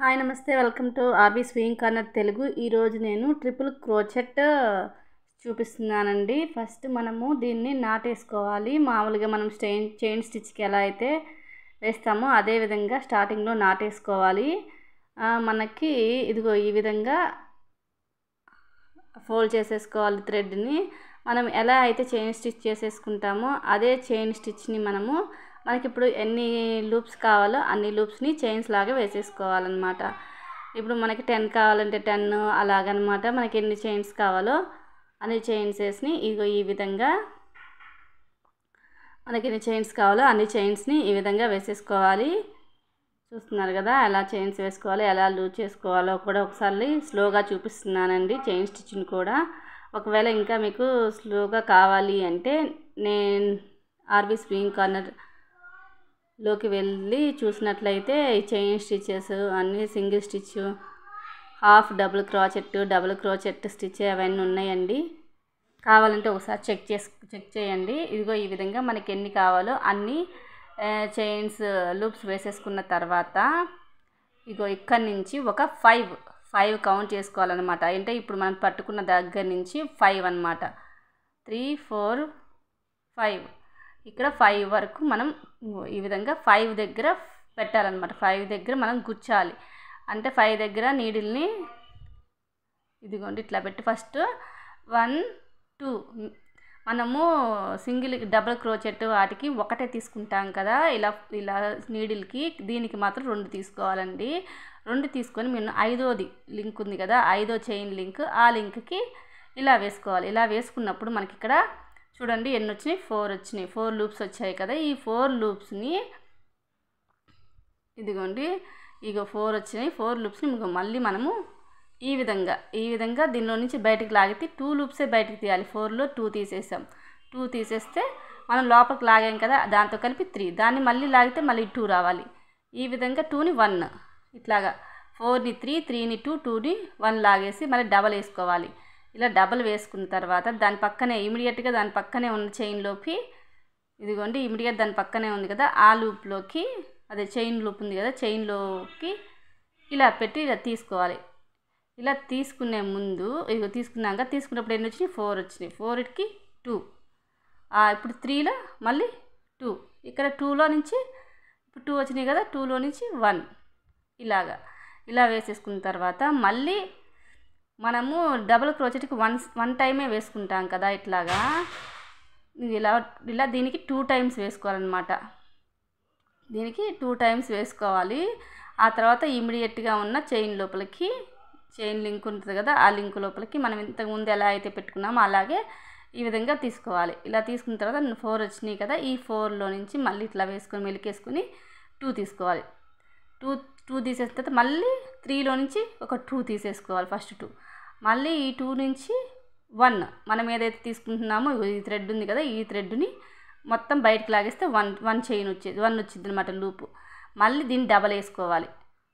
Hi నమస్తే. Welcome to RB swing corner Telugu. ఈరోజు నేను ట్రిపుల్ క్రోచెట్ చూపిస్తున్నానండి. ఫస్ట్ మనము దీన్ని నాటేసుకోవాలి. మామూలుగా మనం స్టెయిన్ చైన్ స్టిచ్కి ఎలా అయితే వేస్తామో అదే విధంగా స్టార్టింగ్లో నాటేసుకోవాలి. మనకి ఇదిగో ఈ విధంగా ఫోల్డ్ చేసేసుకోవాలి థ్రెడ్ని. మనం ఎలా అయితే చైన్ స్టిచ్ చేసేసుకుంటామో అదే చైన్ స్టిచ్ని మనము మనకి ఇప్పుడు ఎన్ని లూప్స్ కావాలో అన్ని లూప్స్ని చైన్స్ లాగా వేసేసుకోవాలన్నమాట. ఇప్పుడు మనకి టెన్ కావాలంటే టెన్ అలాగనమాట మనకి ఎన్ని చైన్స్ కావాలో అన్ని చైన్స్ వేసి ఇగో ఈ విధంగా మనకి ఎన్ని చైన్స్ కావాలో అన్ని చైన్స్ని ఈ విధంగా వేసేసుకోవాలి. చూస్తున్నారు కదా ఎలా చైన్స్ వేసుకోవాలి ఎలా లూజ్ చేసుకోవాలో కూడా ఒకసారి స్లోగా చూపిస్తున్నానండి చైన్ స్టిచ్ని కూడా. ఒకవేళ ఇంకా మీకు స్లోగా కావాలి అంటే నేను ఆర్బీ స్వింగ్ కార్నర్ లోకి వెళ్ళి చూసినట్లయితే ఈ చైన్ స్టిచెస్ అన్నీ single stitch half double crochet double crochet stitch అవన్నీ ఉన్నాయండి. కావాలంటే ఒకసారి చెక్ చేసు చెక్ చేయండి. ఇదిగో ఈ విధంగా మనకి ఎన్ని కావాలో అన్ని చైన్స్ లూప్స్ వేసేసుకున్న తర్వాత ఇగో ఇక్కడి నుంచి ఒక ఫైవ్ ఫైవ్ కౌంట్ చేసుకోవాలన్నమాట. అంటే ఇప్పుడు మనం పట్టుకున్న దగ్గర నుంచి ఫైవ్ అనమాట త్రీ ఫోర్ ఫైవ్. ఇక్కడ ఫైవ్ వరకు మనం ఈ విధంగా ఫైవ్ దగ్గర పెట్టాలన్నమాట. ఫైవ్ దగ్గర మనం గుచ్చాలి. అంటే ఫైవ్ దగ్గర నీడిల్ని ఇదిగోండి ఇట్లా పెట్టి ఫస్ట్ వన్ టూ మనము సింగిల్ డబుల్ క్రోచెట్ వాటికి ఒకటే తీసుకుంటాం కదా. ఇలా ఇలా నీడిల్కి దీనికి మాత్రం రెండు తీసుకోవాలండి. రెండు తీసుకొని మీరు ఐదోది లింక్ ఉంది కదా. ఐదో చైన్ లింక్ ఆ లింక్కి ఇలా వేసుకోవాలి. ఇలా వేసుకున్నప్పుడు మనకి ఇక్కడ చూడండి ఎన్ని వచ్చినాయి ఫోర్ వచ్చినాయి. ఫోర్ లూప్స్ వచ్చాయి కదా. ఈ ఫోర్ లూప్స్ని ఇదిగోండి. ఇగో ఫోర్ వచ్చినాయి. ఫోర్ లూప్స్ని ఇంకో మళ్ళీ మనము ఈ విధంగా ఈ విధంగా దీనిలో నుంచి బయటికి లాగితే టూ లూప్సే బయటకు తీయాలి. ఫోర్లో టూ తీసేసాం. టూ తీసేస్తే మనం లోపలికి లాగాం కదా దాంతో కలిపి త్రీ. దాన్ని మళ్ళీ లాగితే మళ్ళీ టూ రావాలి. ఈ విధంగా టూని వన్. ఇట్లాగా. ఫోర్ని త్రీ త్రీని టూ టూని వన్ లాగేసి మళ్ళీ డబల్ వేసుకోవాలి. ఇలా డబల్ వేసుకున్న తర్వాత దాని పక్కనే ఇమీడియట్గా దాని పక్కనే ఉన్న చైన్లోకి ఇదిగోండి ఇమీడియట్ దాని పక్కనే ఉంది కదా ఆ లూప్లోకి అదే చైన్ లూప్ ఉంది కదా చైన్లోకి ఇలా పెట్టి ఇలా తీసుకోవాలి. ఇలా తీసుకునే ముందు ఇదిగో తీసుకున్నాక తీసుకున్నప్పుడు ఎన్ని వచ్చినాయి? ఫోర్ వచ్చినాయి. ఫోర్కి టూ ఇప్పుడు త్రీలో మళ్ళీ టూ ఇక్కడ టూలో నుంచి ఇప్పుడు టూ వచ్చినాయి కదా టూలో నుంచి వన్ ఇలాగా. ఇలా వేసేసుకున్న తర్వాత మళ్ళీ మనము డబుల్ క్రోచెట్కి వన్ వన్ టైమే వేసుకుంటాం కదా ఇట్లాగా. ఇలా ఇలా దీనికి టూ టైమ్స్ వేసుకోవాలన్నమాట. దీనికి టూ టైమ్స్ వేసుకోవాలి. ఆ తర్వాత ఇమీడియట్గా ఉన్న చైన్ లోపలికి చైన్ లింక్ ఉంటుంది కదా ఆ లింక్ లోపలికి మనం ఇంతకు ముందు ఎలా అయితే పెట్టుకున్నామో అలాగే ఈ విధంగా తీసుకోవాలి. ఇలా తీసుకున్న తర్వాత ఫోర్ వచ్చినాయి కదా ఈ ఫోర్లో నుంచి మళ్ళీ ఇట్లా వేసుకొని మెలికేసుకొని టూ తీసుకోవాలి. టూ టూ తీసేసిన తర్వాత మళ్ళీ త్రీలో నుంచి ఒక టూ తీసేసుకోవాలి ఫస్ట్ టూ మళ్ళీ ఈ టూ నుంచి వన్ మనం ఏదైతే తీసుకుంటున్నామో ఈ థ్రెడ్ ఉంది కదా ఈ థ్రెడ్ని మొత్తం బయటకు లాగేస్తే వన్ వన్ చైన్ వచ్చేది వన్ వచ్చింది అనమాట లూపు. మళ్ళీ దీన్ని డబల్ వేసుకోవాలి.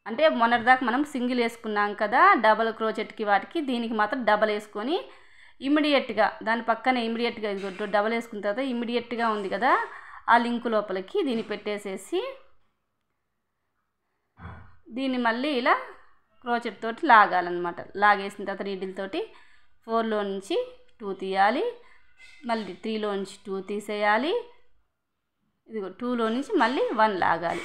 అంటే మొన్నటిదాకా మనం సింగిల్ వేసుకున్నాం కదా డబల్ క్రోచెట్కి వాటికి దీనికి మాత్రం డబల్ వేసుకొని ఇమీడియట్గా దాని పక్కన ఇమీడియట్గా డబల్ వేసుకున్న తర్వాత ఇమీడియట్గా ఉంది కదా ఆ లింక్ లోపలికి దీన్ని పెట్టేసేసి దీన్ని మళ్ళీ ఇలా క్రోచెట్ తోటి లాగాలన్నమాట. లాగేసిన తర్వాత నీడిల్తోటి ఫోర్లో నుంచి టూ తీయాలి. మళ్ళీ త్రీలో నుంచి టూ తీసేయాలి. ఇదిగో టూలో నుంచి మళ్ళీ వన్ లాగాలి.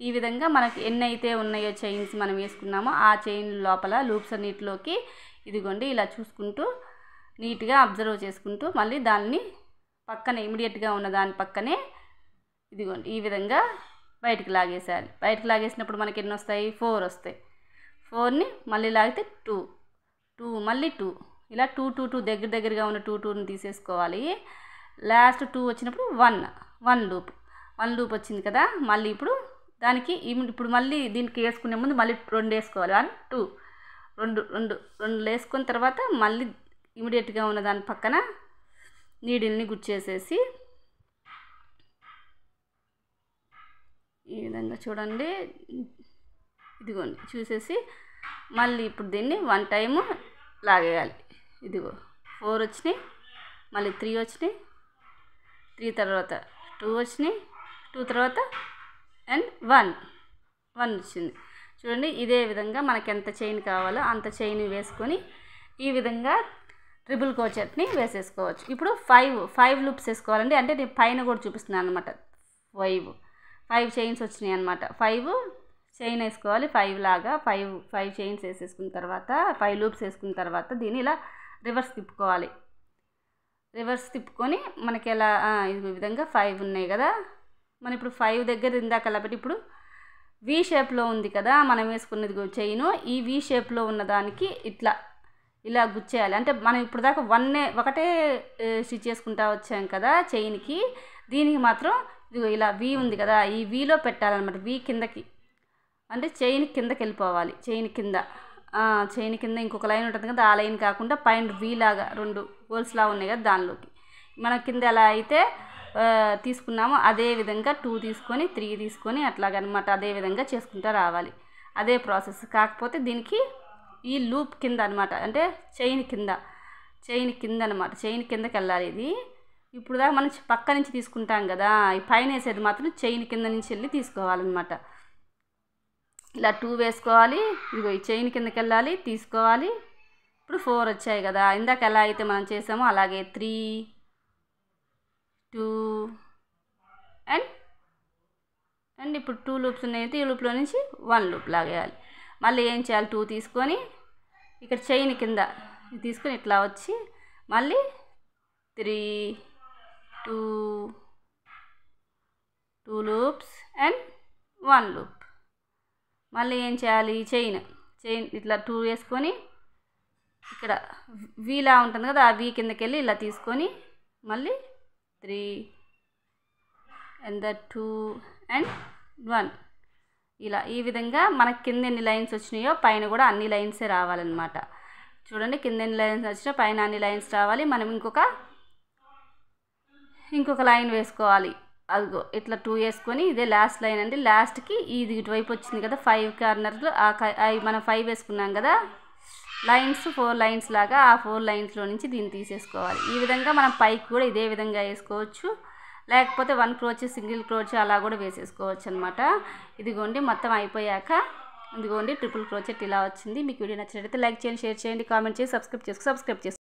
ఈ విధంగా మనకి ఎన్ని అయితే ఉన్నాయో చైన్స్ మనం వేసుకున్నామో ఆ చైన్ లోపల లూప్స్ అన్నిటిలోకి ఇదిగోండి ఇలా చూసుకుంటూ నీట్గా అబ్జర్వ్ చేసుకుంటూ మళ్ళీ దాన్ని పక్కనే ఇమీడియట్గా ఉన్న దాని పక్కనే ఇదిగోండి ఈ విధంగా బయటికి లాగేసేయాలి. బయటకు లాగేసినప్పుడు మనకి ఎన్ని వస్తాయి? ఫోర్ వస్తాయి. ఫోర్ని మళ్ళీ లాగితే టూ. టూ మళ్ళీ టూ. ఇలా టూ టూ టూ దగ్గర దగ్గరగా ఉన్న టూ టూని తీసేసుకోవాలి. లాస్ట్ టూ వచ్చినప్పుడు one. One loop. One loop వచ్చింది కదా మళ్ళీ ఇప్పుడు దానికి ఇప్పుడు మళ్ళీ దీనికి వేసుకునే ముందు మళ్ళీ రెండు వేసుకోవాలి. One two. రెండు రెండు రెండు వేసుకున్న తర్వాత మళ్ళీ ఇమీడియట్గా ఉన్న దాని పక్కన నీడిల్ని గుచ్చేసేసి ఈ విధంగా చూడండి. ఇదిగోండి చూసేసి మళ్ళీ ఇప్పుడు దీన్ని వన్ టైము లాగేయాలి. ఇదిగో ఫోర్ వచ్చినాయి మళ్ళీ త్రీ వచ్చినాయి త్రీ తర్వాత టూ వచ్చినాయి టూ తర్వాత అండ్ వన్ వన్ వచ్చింది. చూడండి ఇదే విధంగా మనకి ఎంత చైన్ కావాలో అంత చైన్ వేసుకొని ఈ విధంగా ట్రిపుల్ కోచెట్ని వేసేసుకోవచ్చు. ఇప్పుడు ఫైవ్ ఫైవ్ లూప్స్ వేసుకోవాలండి. అంటే నేను పైన కూడా చూపిస్తున్నాను అనమాట ఫైవ్ ఫైవ్ చైన్స్ వచ్చినాయి అనమాట ఫైవ్ చైన్ వేసుకోవాలి. ఫైవ్ లాగా ఫైవ్ ఫైవ్ చైన్స్ వేసేసుకున్న తర్వాత ఫైవ్ లూప్స్ వేసుకున్న తర్వాత దీన్ని ఇలా రివర్స్ తిప్పుకోవాలి. రివర్స్ తిప్పుకొని మనకి ఎలా ఈ విధంగా ఫైవ్ ఉన్నాయి కదా. మనం ఇప్పుడు ఫైవ్ దగ్గర ఇందాక కాబట్టి ఇప్పుడు వి షేప్లో ఉంది కదా మనం వేసుకున్నది చైన్. ఈ వి షేప్లో ఉన్న దానికి ఇట్లా ఇలా గుచ్చేయాలి. అంటే మనం ఇప్పుడు దాకా వన్నే ఒకటే స్టిచ్ చేసుకుంటా వచ్చాం కదా చైన్కి. దీనికి మాత్రం ఇదిగో ఇలా వి ఉంది కదా ఈ వీలో పెట్టాలన్నమాట. వి కిందకి అంటే చైన్ కిందకి వెళ్ళిపోవాలి. చైన్ కింద. చైన్ కింద ఇంకొక లైన్ ఉంటుంది కదా ఆ లైన్ కాకుండా పైన వీలాగా రెండు హోల్స్ లాగా ఉన్నాయి కదా దానిలోకి. మన కింద ఎలా అయితే తీసుకున్నామో అదే విధంగా టూ తీసుకొని త్రీ తీసుకొని అట్లాగనమాట అదే విధంగా చేసుకుంటూ రావాలి. అదే ప్రాసెస్ కాకపోతే దీనికి ఈ లూప్ కింద అనమాట అంటే చైన్ కింద. చైన్ కింద అనమాట. చైన్ కిందకి వెళ్ళాలి ఇది. ఇప్పుడు దాకా మనం పక్క నుంచి తీసుకుంటాం కదా ఈ పైన వేసేది మాత్రం చైన్ కింద నుంచి వెళ్ళి తీసుకోవాలన్నమాట. ఇలా టూ వేసుకోవాలి. ఇదిగో ఈ చైన్ కిందకి వెళ్ళాలి తీసుకోవాలి. ఇప్పుడు ఫోర్ వచ్చాయి కదా. ఇందాక ఎలా అయితే మనం చేసామో అలాగే త్రీ టూ అండ్ అండ్ ఇప్పుడు టూ లూప్స్ ఉన్నాయి. ఈ లూప్లో నుంచి వన్ లూప్ లాగేయాలి. మళ్ళీ ఏం చేయాలి? టూ తీసుకొని ఇక్కడ చైన్ కింద తీసుకొని ఇట్లా వచ్చి మళ్ళీ three two two loops and one loop. మళ్ళీ ఏం చేయాలి? చైన్. చైన్ ఇట్లా టూ వేసుకొని ఇక్కడ వీలా ఉంటుంది కదా ఆ వీ కిందకి వెళ్ళి ఇలా తీసుకొని మళ్ళీ three and the two and one ఇలా ఈ విధంగా మనకి కింద ఎన్ని లైన్స్ వచ్చినాయో పైన కూడా అన్ని లైన్సే రావాలన్నమాట. చూడండి కింద ఎన్ని లైన్స్ వచ్చినా పైన అన్ని లైన్స్ రావాలి. మనం ఇంకొక ఇంకొక లైన్ వేసుకోవాలి. అదిగో ఇట్లా టూ వేసుకొని ఇదే లాస్ట్ లైన్ అండి. లాస్ట్కి ఇది ఇటువైపు వచ్చింది కదా ఫైవ్ కార్నర్లు ఆ అవి మనం ఫైవ్ వేసుకున్నాం కదా లైన్స్ ఫోర్ లైన్స్ లాగా ఆ ఫోర్ లైన్స్లో నుంచి దీన్ని తీసేసుకోవాలి. ఈ విధంగా మనం పైకి కూడా ఇదే విధంగా వేసుకోవచ్చు. లేకపోతే వన్ క్రోచ్ సింగిల్ క్రోచ్ అలా కూడా వేసేసుకోవచ్చు అనమాట ఇదిగోండి మొత్తం అయిపోయాక ఇదిగోండి ట్రిపుల్ క్రోచెట్ ఇలా వచ్చింది. మీకు వీడియో నచ్చినట్లయితే లైక్ చేయండి షేర్ చేయండి కామెంట్ చేసి సబ్స్క్రైబ్ చేసుకో సబ్స్క్రైబ్ చేసుకో